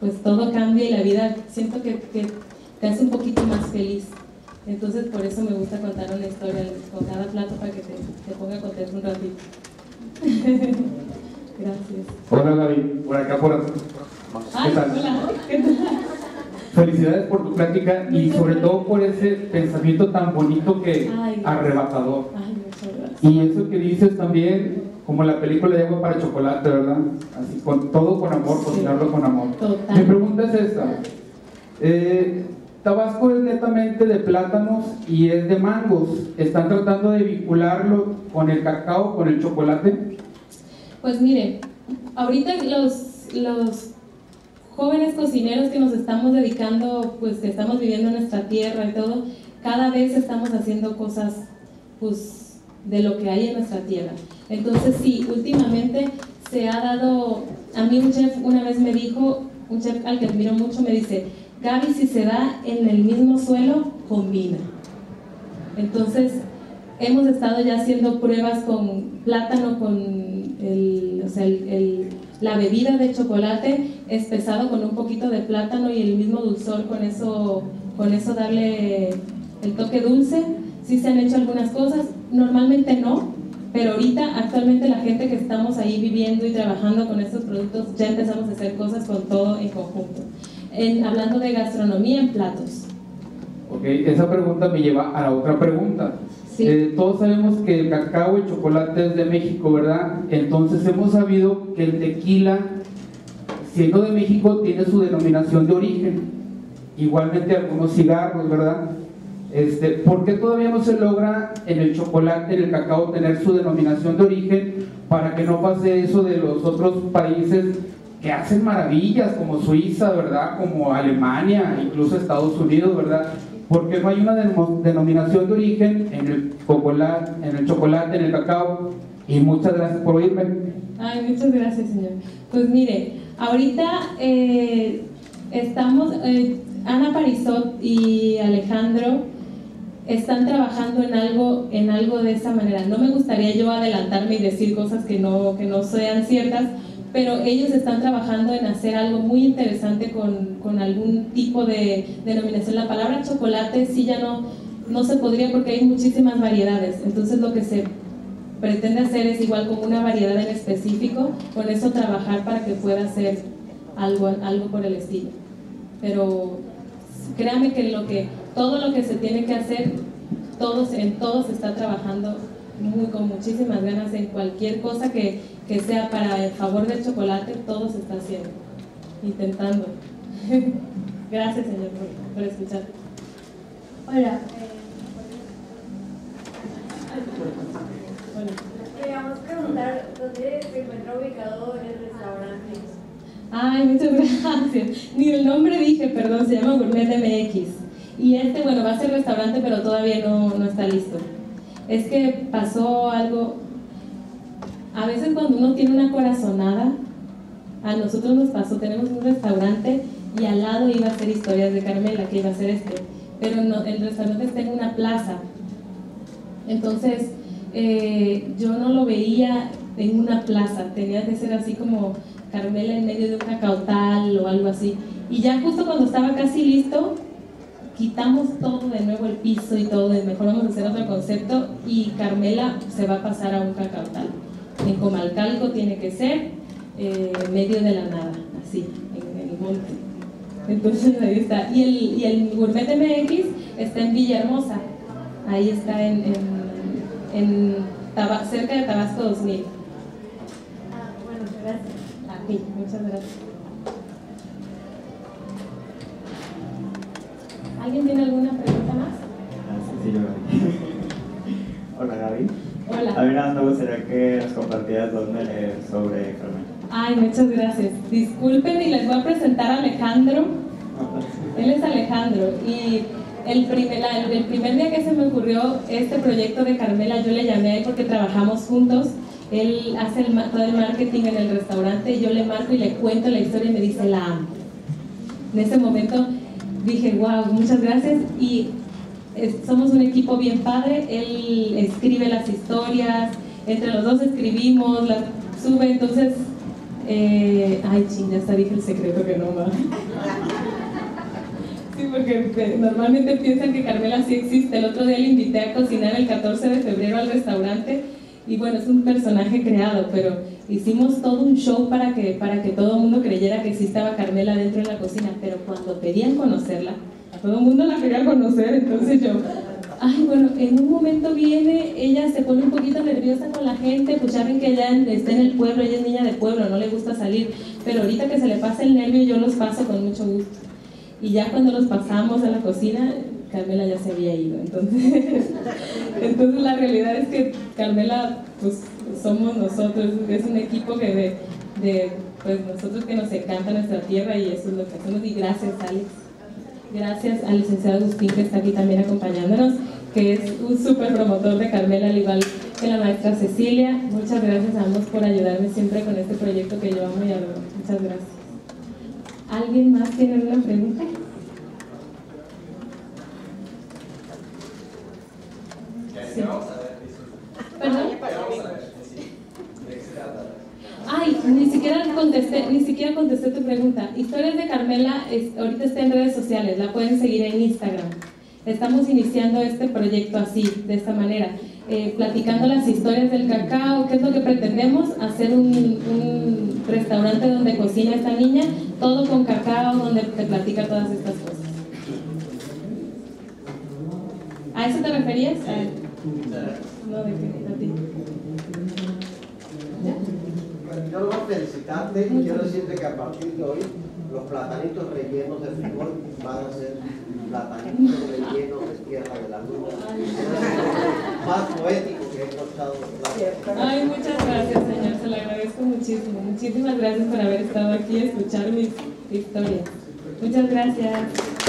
B: pues todo cambia y la vida siento que, que te hace un poquito más feliz. Entonces, por eso me gusta contar una historia con cada plato para que te, te ponga contento un ratito. Gracias.
F: Hola Gaby, por acá por ¿Qué tal?
B: Hola, ¿qué tal?
F: Felicidades por tu plática y sobre todo por ese pensamiento tan bonito que
B: Ay,
F: arrebatador.
B: Ay.
F: Y eso que dices también, como la película de agua para chocolate, ¿verdad? Así, con todo con amor, cocinarlo con amor.
B: Total.
F: Mi pregunta es esta. Eh, Tabasco es netamente de plátanos y es de mangos. ¿Están tratando de vincularlo con el cacao, con el chocolate?
B: Pues mire, ahorita los, los jóvenes cocineros que nos estamos dedicando, pues que estamos viviendo en nuestra tierra y todo, cada vez estamos haciendo cosas pues de lo que hay en nuestra tierra. Entonces sí, últimamente se ha dado, a mí un chef una vez me dijo, un chef al que admiro mucho me dice, Gaby si se da en el mismo suelo, combina. Entonces hemos estado ya haciendo pruebas con plátano, con el, o sea, el, el, la bebida de chocolate espesado con un poquito de plátano y el mismo dulzor, con eso, con eso darle el toque dulce. Sí se han hecho algunas cosas, normalmente no, pero ahorita actualmente la gente que estamos ahí viviendo y trabajando con estos productos ya empezamos a hacer cosas con todo en conjunto. En, hablando de gastronomía en platos.
F: Ok, esa pregunta me lleva a la otra pregunta.
B: Sí.
F: Eh, todos sabemos que el cacao y el chocolate es de México, ¿verdad? Entonces hemos sabido que el tequila, siendo de México, tiene su denominación de origen. Igualmente algunos cigarros, ¿verdad? Este, ¿Por qué todavía no se logra en el chocolate, en el cacao, tener su denominación de origen para que no pase eso de los otros países que hacen maravillas, como Suiza, ¿verdad? Como Alemania, incluso Estados Unidos, ¿verdad? Porque no hay una denominación de origen en el, chocolate, en el chocolate, en el cacao. Y muchas gracias por oírme.
B: Ay, muchas gracias, señor. Pues mire, ahorita eh, estamos, eh, Ana Parisot y Alejandro están trabajando en algo, en algo de esa manera. No me gustaría yo adelantarme y decir cosas que no, que no sean ciertas, pero ellos están trabajando en hacer algo muy interesante con, con algún tipo de denominación. La palabra chocolate sí ya no, no se podría porque hay muchísimas variedades. Entonces lo que se pretende hacer es igual como una variedad en específico, con eso trabajar para que pueda ser algo, algo por el estilo. Pero créame que, lo que todo lo que se tiene que hacer, todos, en todo se está trabajando muy, con muchísimas ganas en cualquier cosa que, que sea para el favor del chocolate, todo se está haciendo, intentando. Gracias, señor, por, por escuchar.
G: Hola.
B: Bueno.
G: Queríamos preguntar dónde se encuentra ubicado el restaurante.
B: Ay, muchas gracias. Ni el nombre dije, perdón, se llama Gourmet MX. Y este, bueno, va a ser restaurante, pero todavía no, no está listo. Es que pasó algo. A veces cuando uno tiene una corazonada, A nosotros nos pasó, tenemos un restaurante y al lado iba a ser Historias de Carmela, que iba a ser este. Pero no, el restaurante está en una plaza. Entonces, eh, yo no lo veía en una plaza, tenía que ser así como Carmela en medio de un cacautal o algo así. Y ya justo cuando estaba casi listo, quitamos todo de nuevo el piso y todo, y mejor vamos a hacer otro concepto y Carmela se va a pasar a un cacautal. En Comalcalco tiene que ser eh, medio de la nada, así, en el monte. Entonces ahí está. Y el, y el Gourmet MX está en Villahermosa, ahí está en, en, cerca de Tabasco 2000.
G: Ah, bueno, gracias.
B: Aquí, muchas gracias. ¿Alguien tiene alguna pregunta más?
H: Ah, sí, sí, yo. Hola, Gaby.
B: Hola.
H: A mí nada más me gustaría que nos compartieras dónde leer sobre Carmen.
B: Ay, muchas gracias. Disculpen y les voy a presentar a Alejandro. Él es Alejandro y el primer, el primer día que se me ocurrió este proyecto de Carmela, yo le llamé a él porque trabajamos juntos. Él hace el, todo el marketing en el restaurante y yo le marco y le cuento la historia y me dice la amo. En ese momento dije, wow, muchas gracias. Y somos un equipo bien padre. Él escribe las historias, entre los dos escribimos, las sube. Entonces, eh, ay, ching, ya hasta dije el secreto que no va. Sí, porque normalmente piensan que Carmela sí existe. El otro día le invité a cocinar el 14 de febrero al restaurante y bueno, es un personaje creado, pero hicimos todo un show para que, para que todo el mundo creyera que sí Carmela dentro de la cocina, pero cuando pedían conocerla, todo el mundo la quería conocer, entonces yo, ay, bueno, en un momento viene, ella se pone un poquito nerviosa con la gente, pues ya ven que ella está en el pueblo, ella es niña de pueblo, no le gusta salir, pero ahorita que se le pasa el nervio yo los paso con mucho gusto. Y ya cuando los pasamos a la cocina, Carmela ya se había ido. Entonces, entonces la realidad es que Carmela, pues somos nosotros, es un equipo que de, de, pues nosotros que nos encanta nuestra tierra y eso es lo que hacemos. Y gracias, Alex. Gracias al licenciado Agustín que está aquí también acompañándonos, que es un súper promotor de Carmela, al igual que la maestra Cecilia. Muchas gracias a ambos por ayudarme siempre con este proyecto que yo amo y adoro. Muchas gracias. ¿Alguien más tiene alguna pregunta? Sí. ¿Perdón? Ay, ni siquiera contesté, ni siquiera contesté tu pregunta. Historias de Carmela ahorita está en redes sociales, la pueden seguir en Instagram. Estamos iniciando este proyecto así, de esta manera, eh, platicando las historias del cacao, qué es lo que pretendemos, hacer un, un restaurante donde cocina esta niña, todo con cacao, donde te platica todas estas cosas. ¿A eso te referías? A ti.
C: Yo lo voy a felicitarte y quiero decirte que a partir de hoy los platanitos rellenos de frijol van a ser platanitos rellenos de tierra de la luna. Más poético que he escuchado.
B: Ay, muchas gracias, señor. Se lo agradezco muchísimo. Muchísimas gracias por haber estado aquí y escuchar mis historias. Muchas gracias.